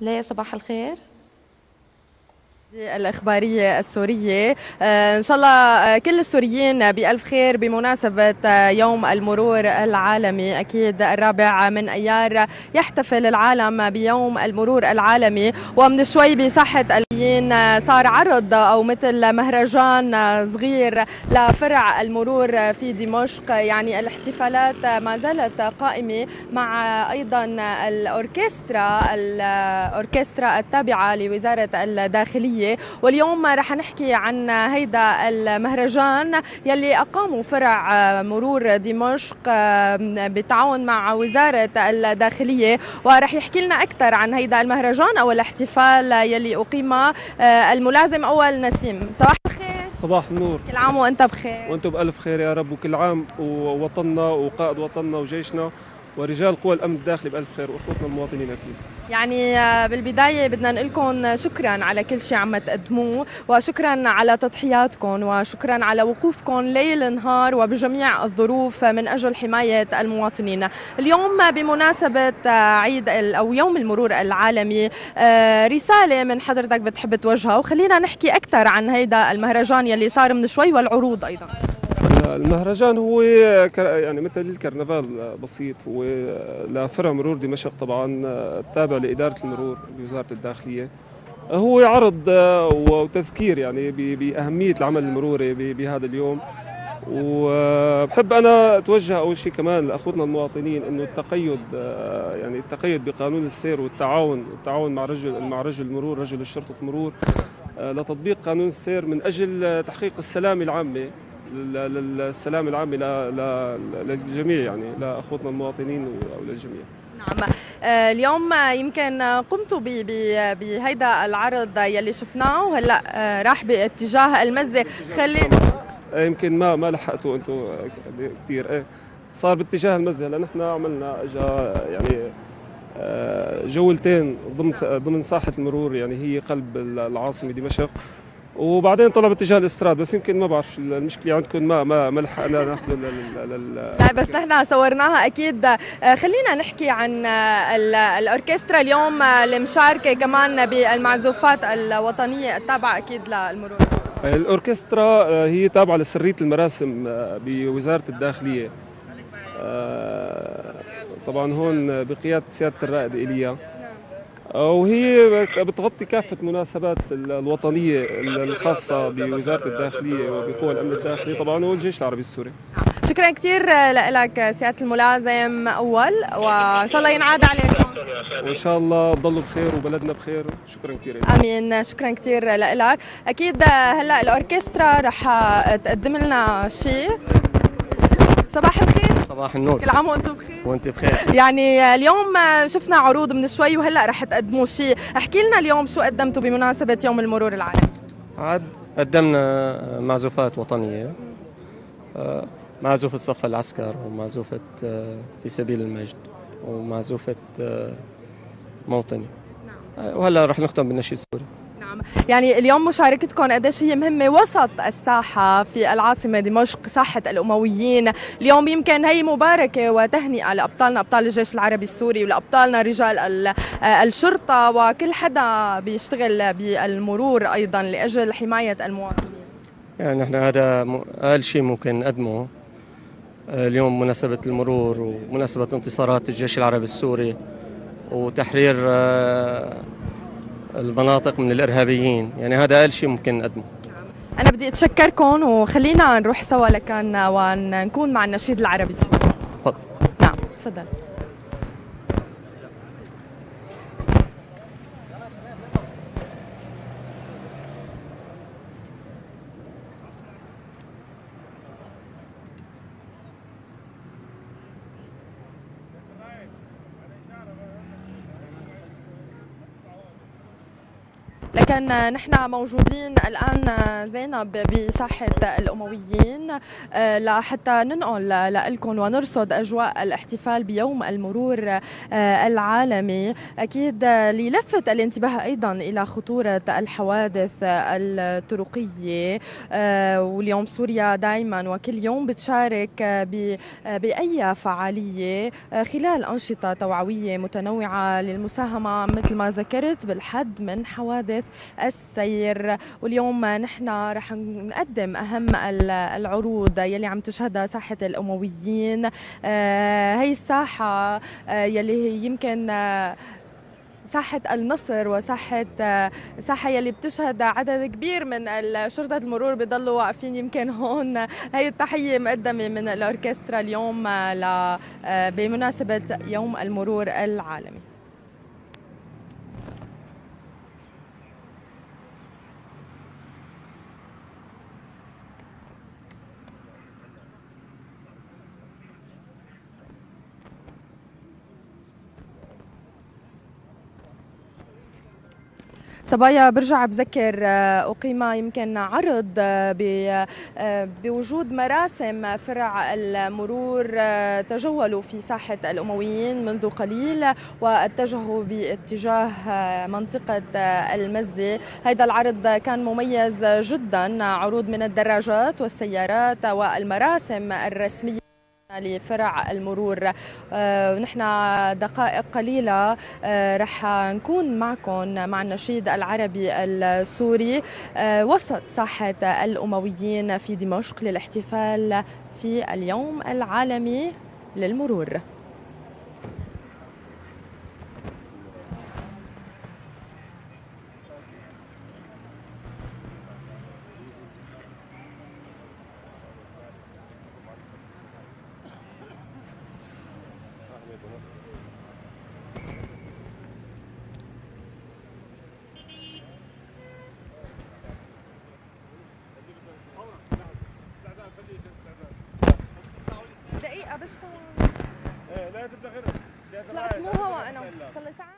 ليه صباح الخير. الإخبارية السورية آه، إن شاء الله آه، كل السوريين بألف خير بمناسبة آه، يوم المرور العالمي. أكيد الرابع من أيار يحتفل العالم بيوم المرور العالمي. ومن شوي بساحة اليين صار عرض أو مثل مهرجان صغير لفرع المرور في دمشق. يعني الاحتفالات ما زالت قائمة مع أيضا الأوركسترا الأوركسترا التابعة لوزارة الداخلية. واليوم رح نحكي عن هيدا المهرجان يلي أقاموا فرع مرور دمشق بالتعاون مع وزارة الداخلية. ورح يحكي لنا أكثر عن هيدا المهرجان أو الاحتفال يلي أقيم الملازم أول نسيم. صباح الخير. صباح النور. كل عام وأنت بخير. وأنتم بألف خير يا رب وكل عام ووطننا وقائد وطننا وجيشنا. ورجال قوى الأمن الداخلي بألف خير وأخوتنا المواطنين أكيد. يعني آه، بالبداية بدنا نقول لكم شكرا على كل شيء عم تقدموه وشكرا على تضحياتكم وشكرا على وقوفكم ليل نهار وبجميع الظروف من أجل حماية المواطنين. اليوم بمناسبة آه، عيد أو يوم المرور العالمي آه، رسالة من حضرتك بتحب توجهها وخلينا نحكي أكثر عن هيدا المهرجان يلي صار من شوي والعروض أيضا. المهرجان هو يعني مثل الكرنفال بسيط هو لفرع مرور دمشق طبعا تابع لإدارة المرور بوزارة الداخلية. هو عرض وتذكير يعني بأهمية العمل المروري بهذا اليوم. وبحب أنا أتوجه أول شيء كمان لأخوتنا المواطنين إنه التقيد يعني التقيد بقانون السير والتعاون التعاون مع رجل مع رجل المرور رجل الشرطة المرور لتطبيق قانون السير من أجل تحقيق السلامه العامة. للسلام العام للجميع يعني لاخوتنا المواطنين وللجميع نعم. آه، اليوم يمكن قمتوا بهيدا العرض يلي شفناه. وهلا آه، راح باتجاه المزة. خلينا آه، يمكن ما ما لحقتوا أنتم كثير إيه صار باتجاه المزة. لأن إحنا عملنا اجا يعني جولتين ضمن ضمن ساحة المرور يعني هي قلب العاصمة دمشق. وبعدين طلع باتجاه الاستراد بس يمكن ما بعرف المشكلة عندكم ما ما ما لحقنا ناخذ لا بس نحن صورناها أكيد. آه، خلينا نحكي عن آه، الأوركسترا اليوم آه، المشاركه كمان بالمعزوفات الوطنية التابعة أكيد للمرور. الأوركسترا هي تابعة لسرية المراسم بوزارة الداخلية. طبعا هون بقيادة سيادة الرائد إيليا. وهي بتغطي كافة المناسبات الوطنية الخاصة بوزارة الداخلية وبقوى الأمن الداخلي طبعا والجيش العربي السوري. شكرا كثير لك سيادة الملازم أول وإن شاء الله ينعاد عليكم. وإن شاء الله تضلوا بخير وبلدنا بخير. شكرا كثير أمين. شكرا كثير لك. أكيد هلأ الأوركسترا رح تقدم لنا شيء. صباح الخير. صباح النور. كل عام وأنتم بخير. وأنت بخير. يعني اليوم شفنا عروض من شوي وهلأ رح تقدموا شيء. احكي لنا اليوم شو قدمتوا بمناسبة يوم المرور العالمي عاد قدمنا معزوفات وطنية. آه، معزوفة صف العسكر ومعزوفة آه، في سبيل المجد ومعزوفة آه، موطني. نعم. وهلأ رح نختم بالنشيد السوري. يعني اليوم مشاركتكم قديش هي مهمة وسط الساحة في العاصمة دمشق ساحة الأمويين. اليوم يمكن هي مباركة وتهنئة لأبطالنا أبطال الجيش العربي السوري ولأبطالنا رجال الشرطة وكل حدا بيشتغل بالمرور أيضا لأجل حماية المواطنين. يعني نحن هذا أقل شيء ممكن نقدمه. اليوم مناسبة المرور ومناسبة انتصارات الجيش العربي السوري وتحرير آه، المناطق من الإرهابيين. يعني هذا أقل شيء ممكن نقدمه. أنا بدي أتشكركم وخلينا نروح سوا لكان ونكون مع النشيد العربي. السوري نعم تفضل. لكن نحن موجودين الآن زينب بساحة الأمويين. آه، لحتى ننقل لكم ونرصد أجواء الاحتفال بيوم المرور آه، العالمي. أكيد للفت الانتباه أيضا إلى خطورة الحوادث الطرقية. آه، واليوم سوريا دائما وكل يوم بتشارك بأي فعالية. خلال أنشطة توعوية متنوعة للمساهمة مثل ما ذكرت بالحد من حوادث السير. واليوم نحن رح نقدم أهم العروض يلي عم تشهدها ساحة الأمويين. آه، هي الساحة آه، يلي يمكن آه، ساحة النصر وساحة ساحة يلي بتشهد عدد كبير من شرطة المرور بضلوا واقفين يمكن هون. هي التحية مقدمة من الأوركسترا اليوم بمناسبة يوم المرور العالمي. صبايا برجع بذكر آه، أقيم يمكن عرض آه، آه، بوجود مراسم فرع المرور تجولوا في ساحة الأمويين منذ قليل واتجهوا باتجاه منطقة المزة هذا العرض كان مميز جدا عروض من الدراجات والسيارات والمراسم الرسمية. لفرع المرور. آه، نحن دقائق قليلة آه، رح نكون معكم مع النشيد العربي السوري آه، وسط ساحة الأمويين في دمشق للاحتفال في اليوم العالمي للمرور دقيقة بس إيه لا تبدأ غير طلعت مو هوا أنا. صار لي ساعة.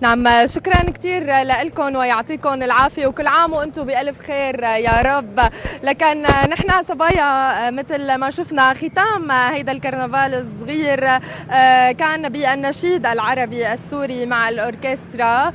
نعم شكرا كثير لكم ويعطيكم العافية وكل عام وأنتم بألف خير يا رب. لكن نحن صبايا مثل ما شفنا ختام هيدا الكرنفال الصغير كان بالنشيد العربي السوري مع الأوركسترا.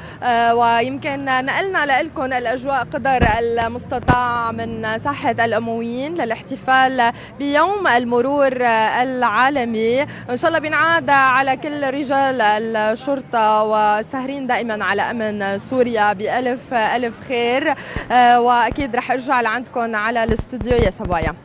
ويمكن نقلنا لكم الأجواء قدر المستطاع من ساحة الأمويين للاحتفال بيوم المرور العالمي. إن شاء الله بينعاد على كل رجال الشرطة وسهرين قادرين دائما على امن سوريا بألف ألف خير. آه، وأكيد رح أرجع لعندكم على الاستوديو. يا صبايا